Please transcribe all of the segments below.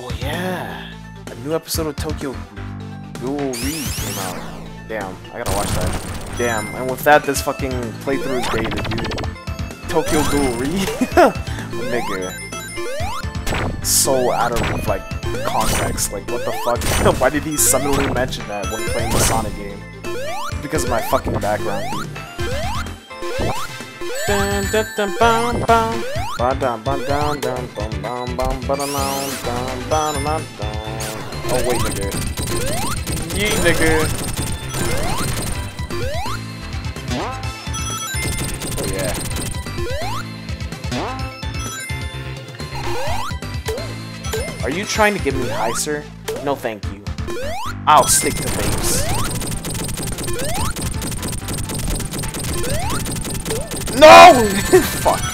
Oh yeah, a new episode of Tokyo Ghoul Re came out. Damn, I gotta watch that. Damn, and with that, this fucking playthrough is dated, dude. Tokyo Ghoul Re, nigga, so out of like context. Like, what the fuck? Why did he suddenly mention that when playing the Sonic game? Because of my fucking background. Dun, dun, dun, bum, bum. Ba-dum, dum, bum, bum, bum, ba-dum, dum, ba-dum, dum. Oh wait, nigga. Yee, nigga. Oh yeah. Are you trying to give me high, sir? No, thank you. I'll stick to babes. No! Fuck.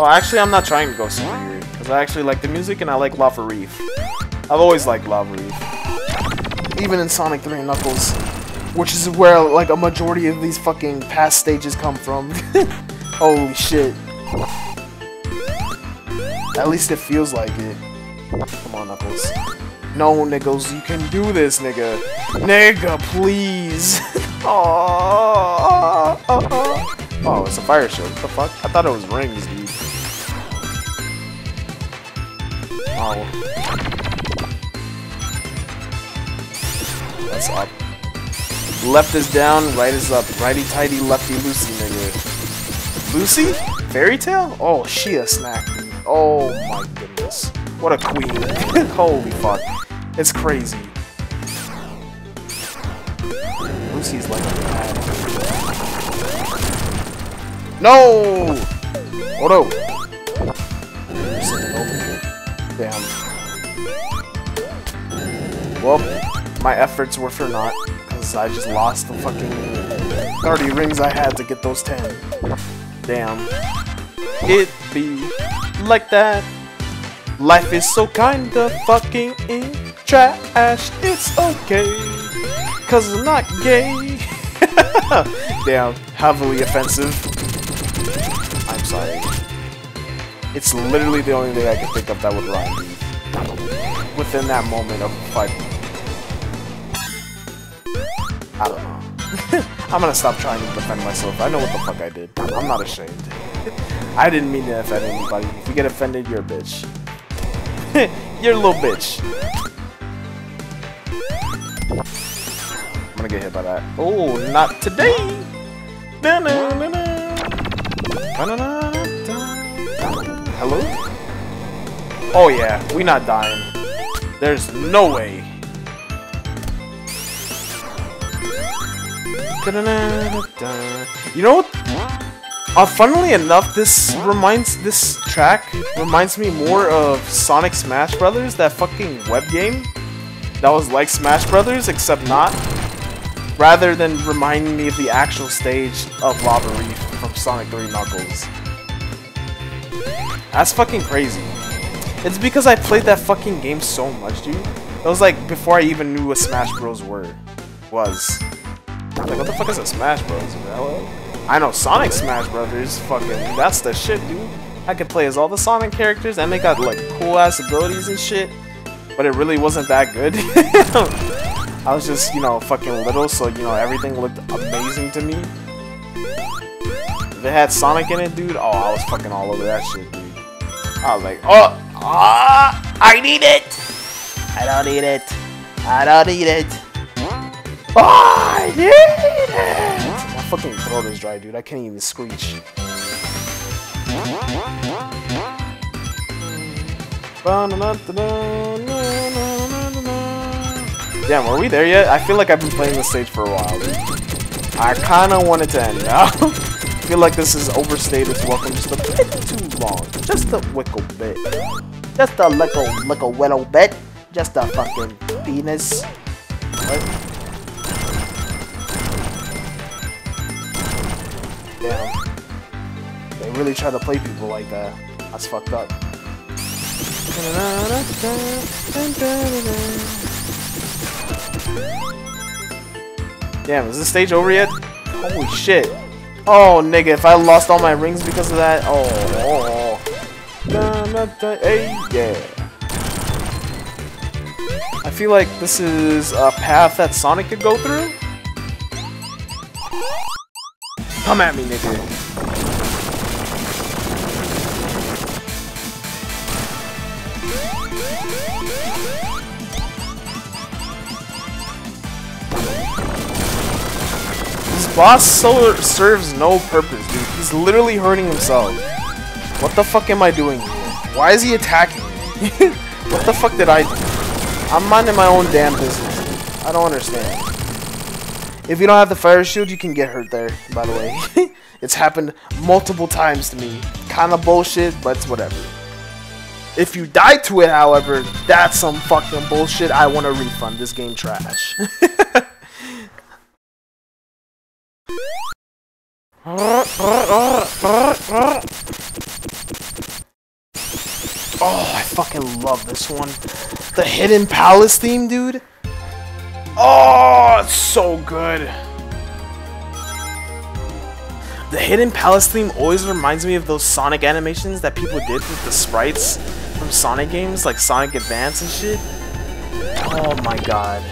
Oh, actually, I'm not trying to go super weird. Because I actually like the music and I like Lava Reef. I've always liked Lava Reef. Even in Sonic 3 and Knuckles. Which is where, like, a majority of these fucking past stages come from. Holy shit. At least it feels like it. Come on, Knuckles. No, Niggles, you can do this, nigga. Nigga, please. oh, oh, it's a fire shield. What the fuck? I thought it was rings, dude. Oh. That's up. Left is down, right is up. Righty tighty, lefty loosey, nigga. Lucy? Fairy Tail? Oh, she a snack. Oh my goodness. What a queen. Holy fuck. It's crazy. Lucy's like a mad. No! Oh no! Damn. Well, my efforts were for naught, because I just lost the fucking 30 rings I had to get those 10. Damn. It be like that. Life is so kinda fucking in trash. It's okay, cause I'm not gay. Damn, heavily offensive. I'm sorry. It's literally the only thing I can think of that would rhyme. Within that moment of like, I don't know. I'm gonna stop trying to defend myself. I know what the fuck I did. I'm not ashamed. I didn't mean to offend anybody. If you get offended, you're a bitch. you're a little bitch. I'm gonna get hit by that. Oh, not today! Hello? Oh yeah, we not dying. There's no way. You know what? Uh, funnily enough, this reminds this track reminds me more of Sonic Smash Brothers, that fucking web game that was like Smash Brothers, except not. Rather than reminding me of the actual stage of Lava Reef from Sonic 3 Knuckles. That's fucking crazy. It's because I played that fucking game so much, dude. It was like before I even knew what Smash Bros were. Was. Like, what the fuck is a Smash Bros? Hello? I know Sonic Smash Brothers, fucking, that's the shit, dude. I could play as all the Sonic characters, and they got, like, cool-ass abilities and shit. But it really wasn't that good. I was just, you know, fucking little, so, you know, everything looked amazing to me. If it had Sonic in it, dude, oh, I was fucking all over that shit, dude. I was like, oh, ah, I need it! I don't need it. I don't need it. Oh, I need it! My fucking throat is dry, dude. I can't even screech. Damn, are we there yet? I feel like I've been playing this stage for a while, dude. I kinda want it to end now. I feel like this is overstayed its welcome just a bit too long. Just a wickle bit. Just a little, little, little bit. Just a fucking penis. What? Damn. They really try to play people like that. That's fucked up. Damn, is this stage over yet? Holy shit. Oh, nigga, if I lost all my rings because of that, oh. oh, oh. Hey, yeah. I feel like this is a path that Sonic could go through. Come at me, nigga. Boss serves no purpose, dude. He's literally hurting himself. What the fuck am I doing here? Why is he attacking me? what the fuck did I do? I'm minding my own damn business. I don't understand. If you don't have the fire shield, you can get hurt there, by the way. it's happened multiple times to me. Kinda bullshit, but it's whatever. If you die to it, however, that's some fucking bullshit. I want a refund. This game trash. Oh, I fucking love this one. The Hidden Palace theme, dude. Oh, it's so good. The Hidden Palace theme always reminds me of those Sonic animations that people did with the sprites from Sonic games, like Sonic Advance and shit. Oh my god.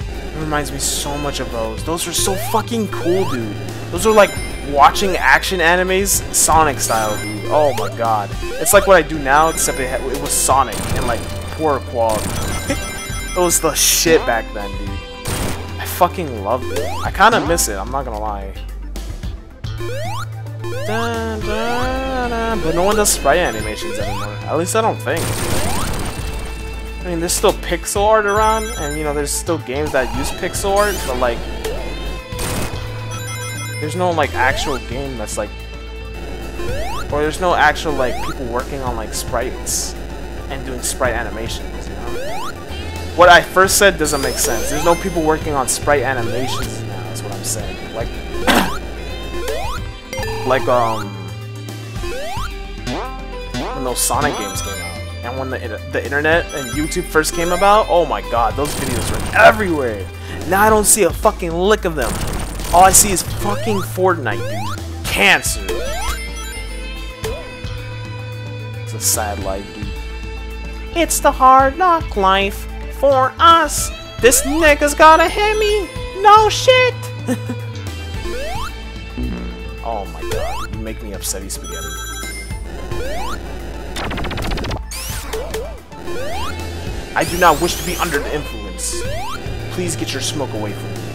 It reminds me so much of those. Those are so fucking cool, dude. Those are like watching action animes Sonic style, dude. Oh my god. It's like what I do now, except it, it was Sonic and like poor quality. it was the shit back then, dude. I fucking loved it. I kind of miss it, I'm not gonna lie. But no one does sprite animations anymore. At least I don't think. I mean, there's still pixel art around, and you know, there's still games that use pixel art, but like, there's no like actual game that's like or there's no actual like people working on like sprites and doing sprite animations, you know? What I first said doesn't make sense. There's no people working on sprite animations now, that's what I'm saying. Like like um when those Sonic games came out. And when the, the internet and YouTube first came about, oh my god, those videos were everywhere. Now I don't see a fucking lick of them. All I see is fucking Fortnite, dude. Cancer. It's a sad life, dude. It's the hard knock life for us. This nigga's got a Hemi. No shit. oh my god, you make me upsetty spaghetti. I do not wish to be under the influence. Please get your smoke away from me.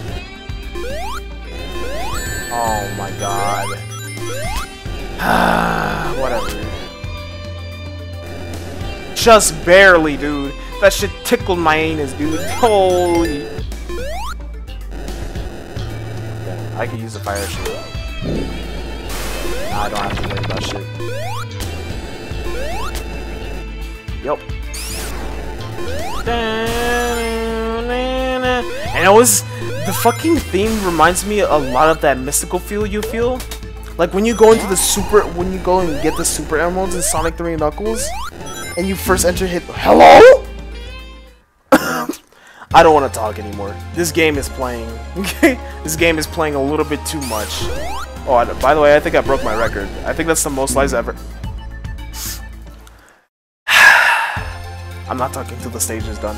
Oh my god. Whatever. Just barely, dude. That shit tickled my anus, dude. Holy. I could use a fire shield. Nah, I don't have to worry about shit. Yup. And it was the fucking theme reminds me a lot of that mystical feel you feel. Like when you go into the super, when you go and get the super emeralds in Sonic 3 Knuckles, and you first enter hit, hello? I don't want to talk anymore. This game is playing, this game is playing a little bit too much. Oh, I, by the way, I think I broke my record. I think that's the most lives ever. I'm not talking till the stage is done.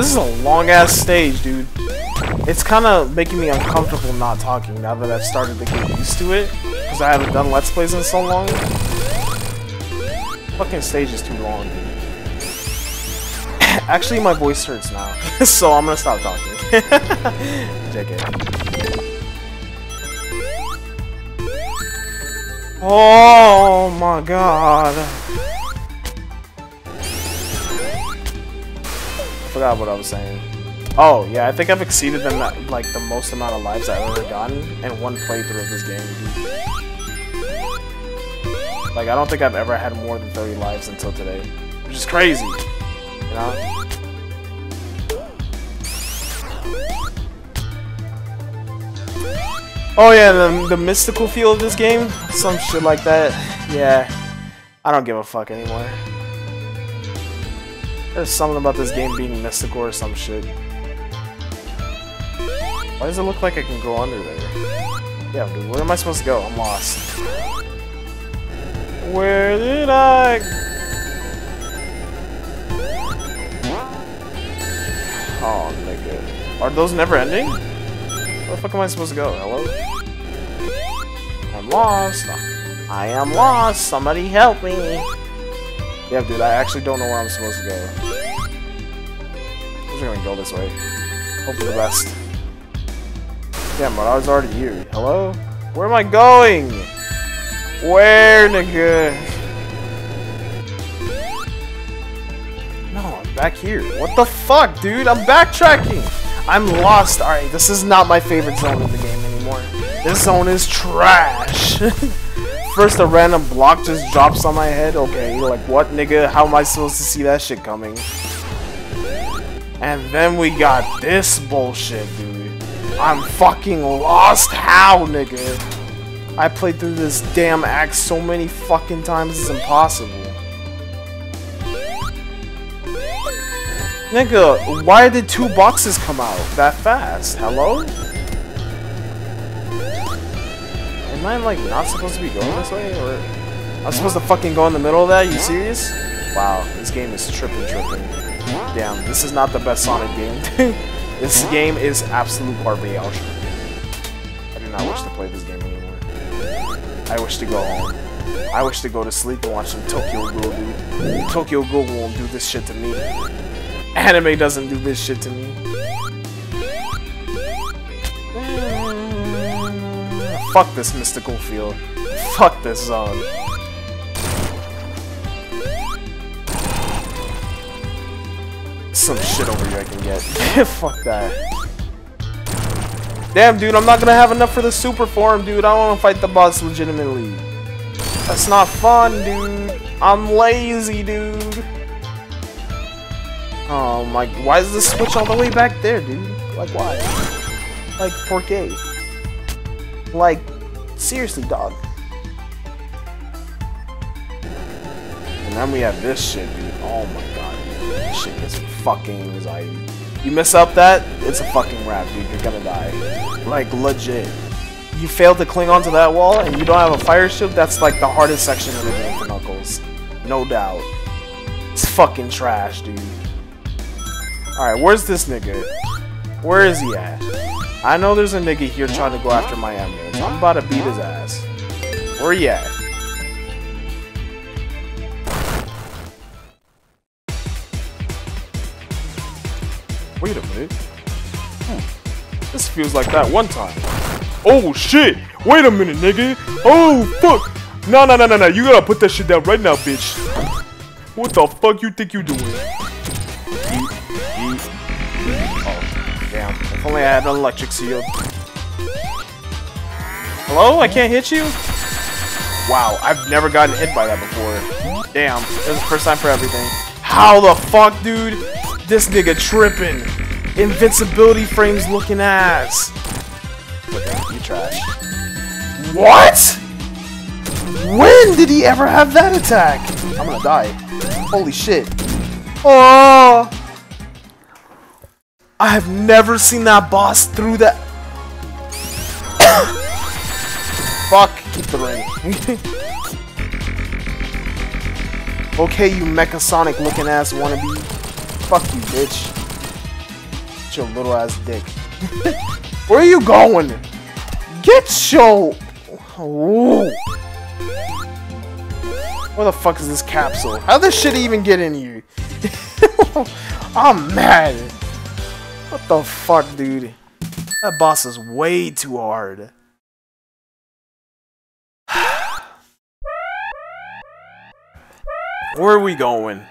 This is a long ass stage, dude. It's kind of making me uncomfortable not talking now that I've started to get used to it. Because I haven't done Let's Plays in so long. Fucking stage is too long, dude. Actually, my voice hurts now. so I'm gonna stop talking. JK. Oh my god. Forgot what I was saying. Oh, yeah, I think I've exceeded the, like, the most amount of lives I've ever gotten in one playthrough of this game. Like, I don't think I've ever had more than 30 lives until today. Which is crazy, you know? Oh yeah, the, the mystical feel of this game? Some shit like that. Yeah. I don't give a fuck anymore. There's something about this game being mystical or some shit. Why does it look like I can go under there? Yeah, dude, where am I supposed to go? I'm lost. Where did I... Oh, nigga. Are those never ending? Where the fuck am I supposed to go? Hello? I'm lost. I am lost. Somebody help me. Yeah, dude, I actually don't know where I'm supposed to go. I'm just gonna go this way. Hope for the best. Damn, but I was already here. Hello? Where am I going? Where, nigga? No, I'm back here. What the fuck, dude? I'm backtracking. I'm lost. Alright, this is not my favorite zone in the game anymore. This zone is trash. First, a random block just drops on my head. Okay, like, what, nigga? How am I supposed to see that shit coming? And then we got this bullshit, dude. I'm fucking lost. How, nigga? I played through this damn act so many fucking times, it's impossible. Nigga, why did two boxes come out that fast? Hello? Am I, like, not supposed to be going this way? Or... I'm supposed to fucking go in the middle of that? You serious? Wow, this game is tripping, tripping. Damn, this is not the best Sonic game. this game is absolute garbage. I do not wish to play this game anymore. I wish to go home. I wish to go to sleep and watch some Tokyo Ghoul, dude. Tokyo Ghoul won't do this shit to me. Anime doesn't do this shit to me. Fuck this mystical field. Fuck this zone. Some shit over here I can get. Fuck that. Damn, dude, I'm not gonna have enough for the super form, dude. I want to fight the boss legitimately. That's not fun, dude. I'm lazy, dude. Oh my, why is the switch all the way back there, dude? Like, why? Like, 4K. Like, seriously, dog. And then we have this shit, dude. Oh my god. This shit gets fucking anxiety. You mess up that, it's a fucking wrap, dude. You're gonna die. Like, legit. You fail to cling onto that wall and you don't have a fire shield, that's like the hardest section of the game for Knuckles. No doubt. It's fucking trash, dude. Alright, where's this nigga? Where is he at? I know there's a nigga here trying to go after my emeralds. I'm about to beat his ass. Where he at? Wait a minute. Hmm. This feels like that one time. Oh shit! Wait a minute, nigga! Oh fuck! No, no, no, no, no! You gotta put that shit down right now, bitch! What the fuck you think you doing? I had an electric shield. Hello? I can't hit you? Wow, I've never gotten hit by that before. Damn, is the first time for everything. How the fuck, dude? This nigga tripping. Invincibility frames looking ass. Okay, you trash. What? When did he ever have that attack? I'm gonna die. Holy shit. Oh! I have never seen that boss through that. Fuck, keep the ring. okay, you Mecha Sonic looking ass wannabe. Fuck you, bitch. Get your little ass dick. Where are you going? Get your... Ooh. Where the fuck is this capsule? How this shit even get in here? I'm mad. What the fuck, dude? That boss is way too hard. Where are we going?